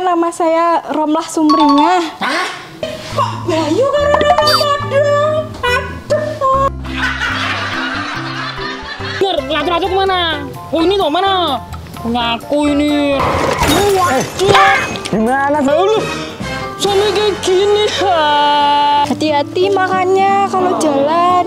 Perkenalkan nama saya Romlah Sumringah. Hah? Kok Bayu karo nama padha? Aduh. Biar latu-latu ke mana? Oh ini tuh mana? Ngaku ini. Waduh. Gimana sih? Sampai kayak gini. ha. Hati-hati makannya kalau jalan.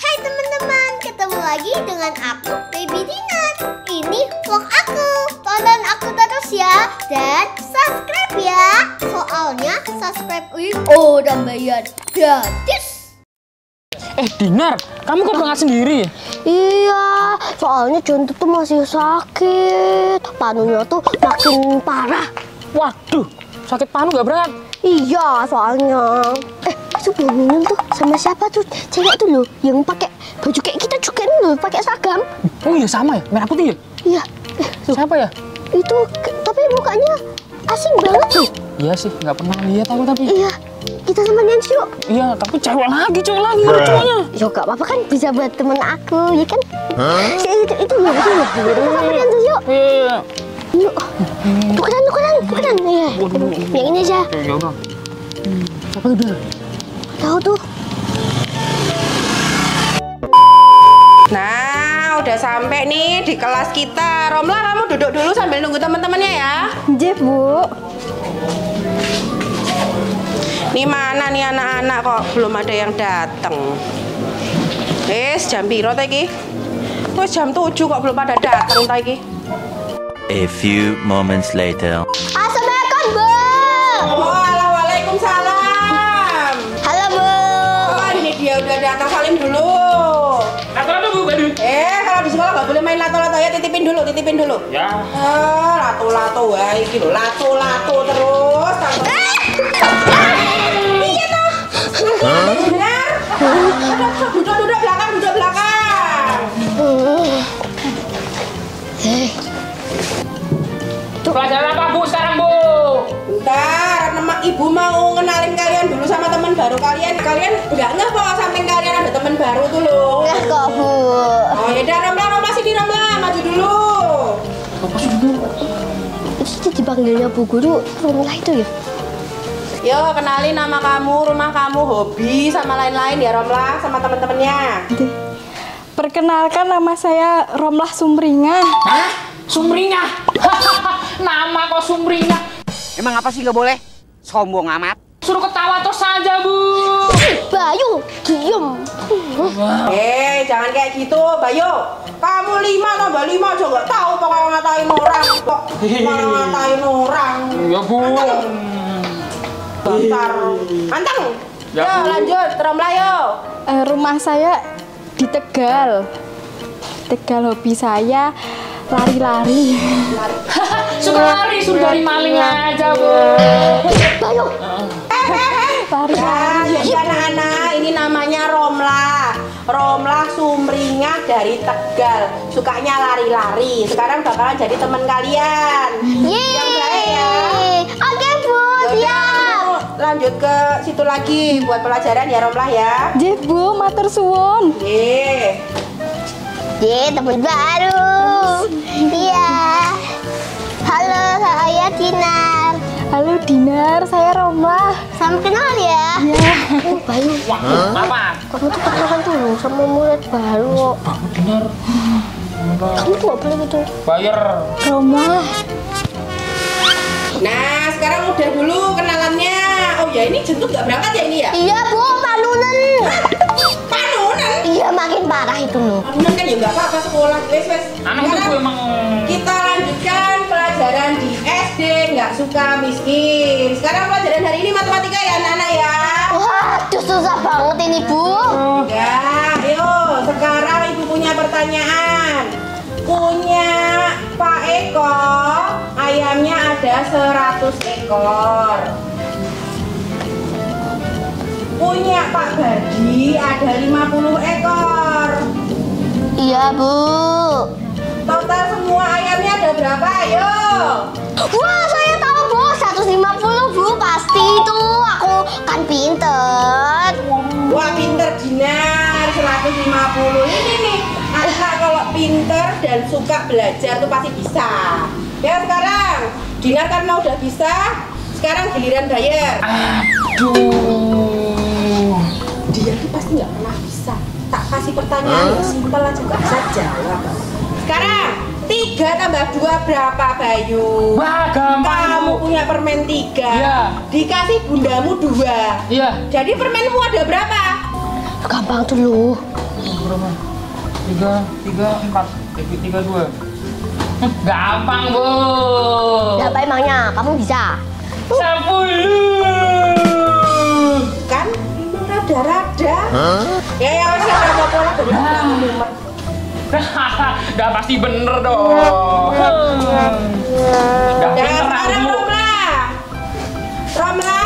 Hai teman-teman, ketemu lagi dengan aku Baby Dinar. Ini vlog aku. Tonton aku terus ya dan subscribe ya. Soalnya subscribe oh dan bayar gratis. Eh Dinar, kamu kok berangkat sendiri? Iya, soalnya jantung tuh masih sakit. Panunya tuh makin parah. Waduh, sakit panu gak berat? Iya, soalnya. Eh, sebelum minum tuh sama siapa tuh? Cewek tuh loh yang pakai baju kayak kita juga nih loh, pakai seragam. Oh iya sama ya, merah putih ya? Iya. Eh, Siapa ya? itu tapi mukanya asing banget tuh. Iya sih, nggak pernah lihat aku tapi. Iya. Kita sama Nancy yuk. Iya, tapi cewek lagi, cewek lagi, ada cowoknya. Ya gak apa-apa kan bisa buat temen aku, ya kan? Si itu itu loh, itu loh. Kita sama Nancy yuk. Iya. Yuk. Tukeran, tukeran, tukeran. Iya. Yang ini aja. Ya udah. Apa udah? Tahu tuh. Udah sampai nih di kelas kita. Romla, kamu duduk dulu sambil nunggu teman-temannya ya. Nggih, Bu. Nih mana nih anak-anak kok belum ada yang datang. Wes jam piro ta iki? Wes jam 7 kok belum pada datang ta iki? A few moments later. Assalamualaikum, Bu. Waalaikumsalam. Halo, Bu. Oh, ini dia udah datang salim dulu. Dulu, titipin dulu. Ya. Eh, lato-lato wae iki lho, lato-lato terus. tanggung- Iya toh. Benar. Duduk, duduk belakang, duduk belakang. Pelajaran apa bu sekarang bu? Bentar, nama ibu mau ngenalin kalian dulu sama teman baru kalian. Kalian nggak ngeh kok sampai kalian ada teman baru tuh loh. Enggak kok, Bu. Oh ya dipanggilnya Bu Guru Rumah itu ya? Yo kenalin nama kamu, rumah kamu, hobi sama lain-lain ya Romlah sama temen-temennya. Perkenalkan nama saya Romlah Sumringah. Hah? Sumringah. Nama kok Sumringah? Emang apa sih nggak boleh? Sombong amat. Suruh ketawa terus saja bu. Bayu, diem. Eh jangan kayak gitu, Bayu. Kamu lima tambah lima aja nggak tahu pokoknya ngatain orang kok. Malah ngatain orang. Ya bu. Bentar. Anteng. Ya, Yo lanjut, Romlah yo. Eh, rumah saya di Tegal. Tegal hobi saya lari-lari. Suka lari, suruh dari maling aja bu. Bayu, Lari. Nah, jadi anak-anak ini namanya Romlah. Romlah Sumringah dari Tegal. Sukanya lari-lari. Sekarang bakalan jadi teman kalian. Yang baik ya. yeay. Oke, Bu, Yaudah, siap. lanjut ke situ lagi buat pelajaran ya Romlah ya. Nggih, Bu, matur suwun. Ye. Ye, teman baru. Iya. Halo, saya Dinar. Halo Dinar, saya Romlah. Salam kenal ya. Ya, Oh, Bayu, Apa? Kamu tuh kenalan dulu sama murid baru. Bener. Kamu tuh gak boleh gitu. Bayar. Romlah. Nah, sekarang udah dulu kenalannya. Oh ya, ini jentut gak berangkat ya ini ya? Iya, Bu, panunan. Panunan. Iya, makin parah itu loh. Panunan kan ya nggak apa-apa sekolah. Wes wes. Anak itu emang. Kita lanjutkan pelajaran di SD nggak suka miskin. Sekarang pelajaran hari ini matematika ya anak-anak ya. Susah banget ini, Bu. Ya, ayo sekarang ibu punya pertanyaan. Punya Pak Eko, ayamnya ada 100 ekor. Punya Pak Badi ada 50 ekor. Iya, Bu. Total semua ayamnya ada berapa? Ayo. Wah, saya tahu, Bu. 150, Bu. Pasti itu. Aku kan pinter. Wah pinter Dinar 150 Ini nih Anak kalau pinter dan suka belajar tuh pasti bisa Ya sekarang Dinar karena udah bisa, sekarang giliran bayar. Aduh. Dia tuh pasti nggak pernah bisa. Tak kasih pertanyaan yang simpel aja nggak bisa jawab. Sekarang tiga tambah dua berapa Bayu? Wah, gampang, Kamu punya permen tiga, Iya. dikasih bundamu dua. Iya. Jadi permenmu ada berapa? Gampang dulu. Berapa? Tiga, tiga, empat, tiga, tiga dua. Hmm, Gampang, Bu. Berapa emangnya? Kamu bisa? Sepuluh. Kan rada-rada. Ya ya wes ya mau pulang. Udah pasti bener dong. Udah Dan bener, sekarang Bu. Romla. Romla,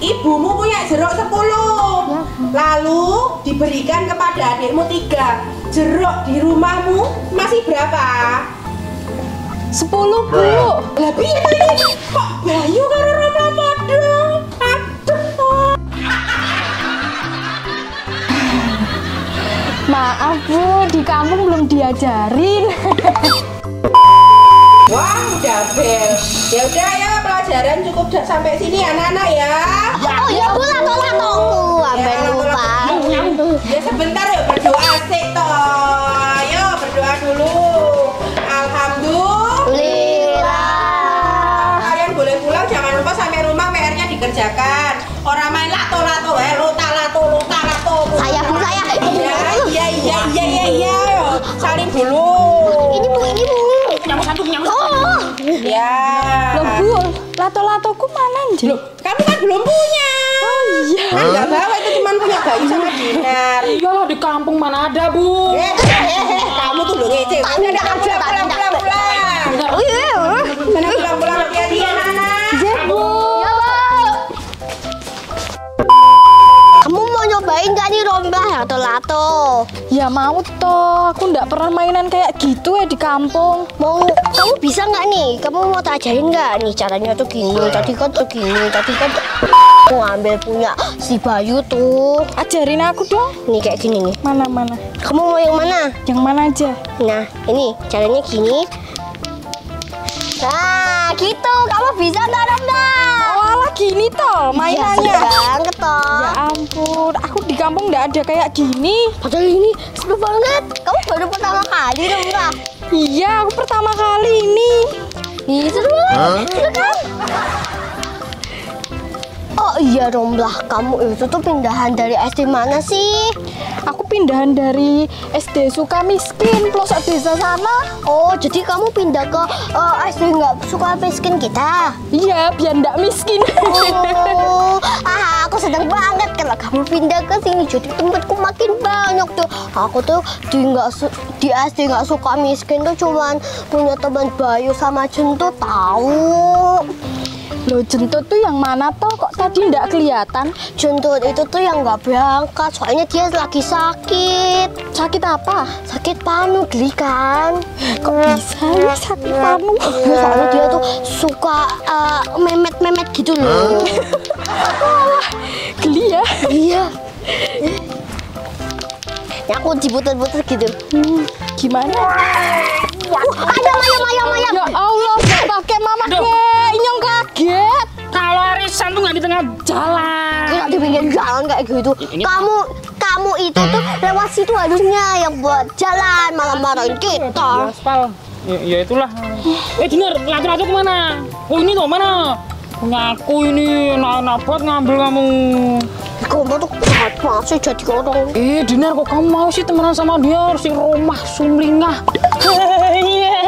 ibumu punya jeruk 10. Lalu diberikan kepada adikmu tiga. Jeruk di rumahmu masih berapa? Sepuluh bu. Lah piye? Kok Bayu Bu, di kampung belum diajarin. Wah, udah bel. Ya udah ya pelajaran cukup sampai sini anak-anak ya. Oh iya bu, lato-latoku. Sampai Ya, lupa. Ya sebentar yuk berdoa sih toh. Ayo berdoa dulu. Alhamdulillah. Kalian boleh pulang jangan lupa sampai rumah PR-nya dikerjakan. Saling dulu. Ini bu, ini bu. Nyamuk satu, nyamuk satu. Oh, Ya. Loh bu, lato-latoku mana Nji? Loh, kamu kan belum punya. Oh iya. Kan nggak bawa itu cuma punya Bayu sama Dinar. Iyalah di kampung mana ada, Bu. Eh, eh, eh, eh, kamu tuh lo ngece. Udah, ada, udah, tak pulang, ada, pulang, tak pulang, lato-lato? Ya mau toh, aku nggak pernah mainan kayak gitu ya di kampung. Mau kamu bisa nggak nih? Kamu mau tak ajarin nggak nih caranya tuh gini? Tadi kan tuh gini, tadi kan aku ngambil punya si Bayu tuh. Ajarin aku dong. Nih kayak gini nih. Mana mana. Kamu mau yang mana? Yang mana aja? Nah, ini caranya gini. Nah, gitu. Kamu bisa nggak Romla? Oh alah gini toh mainannya. Iya, seru banget toh. Ya ampun, aku di kampung nggak ada kayak gini. Padahal ini seru banget. Kamu baru pertama kali Romla. Iya, aku pertama kali ini. Ih, seru banget. Seru kan? Oh iya Romlah, kamu itu tuh pindahan dari SD mana sih? Aku pindahan dari SD suka miskin pelosok desa sana. Oh, jadi kamu pindah ke eh, SD nggak suka miskin kita? Iya, biar nggak miskin. Oh, kalau kamu pindah ke sini. Jadi tempatku makin banyak tuh. Aku tuh di nggak di SD nggak suka miskin tuh cuman punya teman Bayu sama Jentut tahu. Loh, jentut tuh yang mana toh? Kok tadi nggak kelihatan? Jentut itu tuh yang nggak berangkat soalnya dia lagi sakit. Sakit apa? Sakit panu geli kan? Kok bisa ya sakit panu? Iya, soalnya dia tuh suka eh, memet-memet gitu loh. Geli ya? Iya. Ya aku diputer-puter gitu. Hmm, gimana? Wah, ayam, ayam, ayam, ayam. Ya Allah, pakai mama inyong kaget. Kalau arisan tuh nggak di tengah jalan. Kayak di pinggir jalan kayak gitu. Ini- Kamu kamu itu tuh lewat situ harusnya yang buat jalan malah marahin kita. aspal. Ya, ya itulah. Eh Dinar, lato-lato ke mana? Oh ini tuh mana? Punya aku ini, nak buat ngambil kamu. Kamu tuh jahat banget sih jadi orang. Eh Dinar kok kamu mau sih temenan sama dia si Romah Sumringah?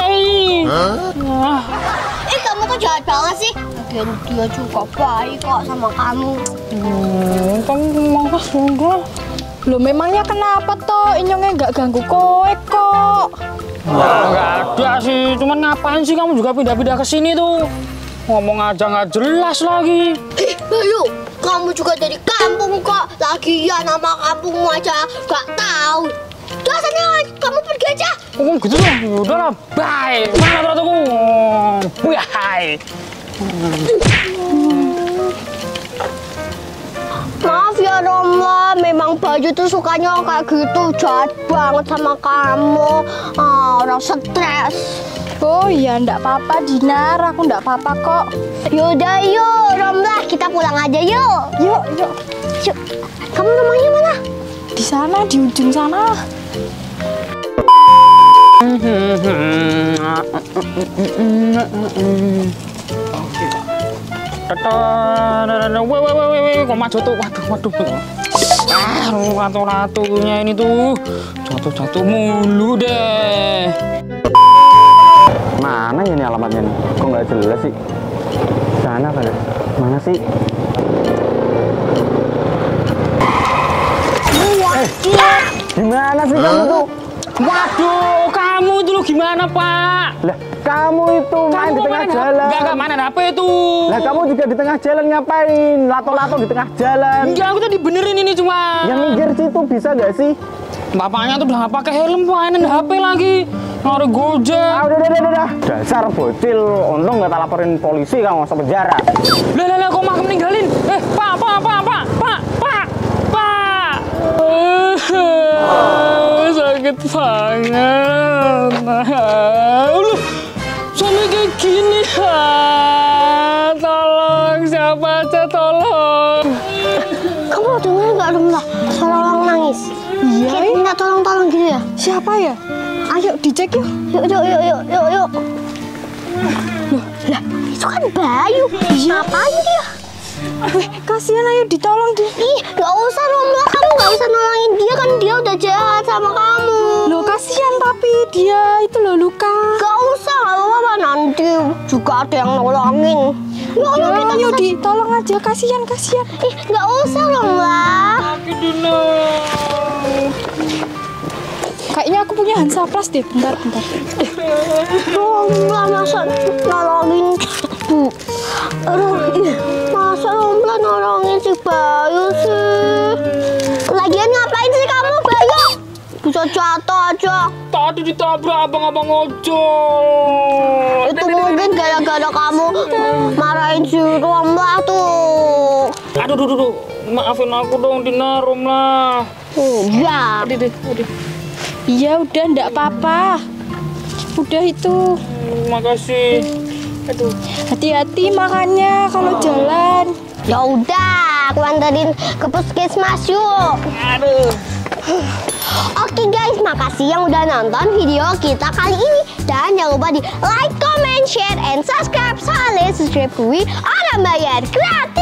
Hei. Wah, Eh kamu tuh jahat banget sih. Lagian dia juga baik kok sama kamu. hmm, kamu mau? Loh memangnya kenapa toh inyongnya nggak ganggu kowe kok? Wah, nggak ada sih. Cuman ngapain sih kamu juga pindah-pindah ke sini tuh? Ngomong aja nggak jelas lagi. Eh, Bayu, kamu juga dari kampung kok. Lagian nama kampungmu aja gak tahu. Udah sana, kamu pergi aja. Oh gitu lah, udah lah, bye. Mana lato-latoku? Bye. Maaf ya Roma, memang Bayu tuh sukanya kayak gitu jahat banget sama kamu. Ah, orang stres. Oh iya, ndak apa-apa Dinar, aku ndak apa-apa kok. Yaudah yuk, Romlah kita pulang aja yuk. Yuk, yuk. Yuk. Kamu rumahnya mana? Di sana, di ujung sana. Weh, weh, weh, weh, weh, kok maju tuh? Waduh, waduh. Ah, ratu-ratunya ini tuh jatuh-jatuh mulu deh. Mana ya ini alamatnya nih? Kok nggak jelas sih? Sana kali. Mana sih? Eh, gimana sih kamu tuh? Waduh, kamu itu lo gimana, Pak? Lah, kamu itu main di tengah main jalan. Enggak, enggak, mana HP itu? Lah, kamu juga di tengah jalan ngapain? Lato-lato di tengah jalan. Enggak, aku tadi benerin ini cuma. Yang minggir situ bisa nggak sih? Bapaknya tuh udah nggak pakai helm, mainin HP lagi. Ngari gojek. Ah, udah, udah, udah, udah. Dasar bocil. Untung nggak tak laporin polisi kamu masuk penjara. Lah, lah, lah, kok malah meninggalin? Eh, Pak, Pak, Pak, Pak, Pak, Pak, Pak. Eh, sakit banget. Aduh, sampai kayak gini. Ah, tolong, siapa aja tolong. Kamu dengar nggak Romlah? Suara orang nangis. Iya, Kayak minta tolong-tolong gitu ya? siapa ya? Ayo dicek yuk. Yuk, yuk, yuk, yuk, yuk, yuk. Loh, lah, itu kan Bayu. Ngapain dia? Weh, kasihan ayo ditolong di. Ih, nggak usah Romlah, kamu nggak usah nolongin dia kan dia udah jahat sama kamu. Loh, kasihan tapi dia itu loh luka. Gak usah, gak apa-apa nanti juga ada yang nolongin. Yuk, yuk, kita ke sana. ditolong aja, kasihan, kasihan. Ih, nggak usah Romlah. Sakit Dina. Kayaknya aku punya Hansaplas deh. Bentar, bentar. Romlah masa nolongin bu. Aduh, masa Romlah nolongin si Bayu sih? Lagian ngapain sih kamu Bayu? Bisa jatuh aja. Tadi ditabrak abang-abang ojol. Itu mungkin gara-gara kamu marahin si Romlah tuh. Aduh, aduh, aduh. Maafin aku dong, Dina, Rom lah. Iya. Aduh, aduh, aduh. Iya, udah ndak apa-apa. Udah itu. Terima kasih. Aduh. Hati-hati makannya kalau jalan. Ya udah, aku anterin ke puskesmas yuk. Aduh. Oke guys, makasih yang udah nonton video kita kali ini. Dan jangan lupa di like, comment, share, and subscribe. Soalnya subscribe gue orang bayar gratis.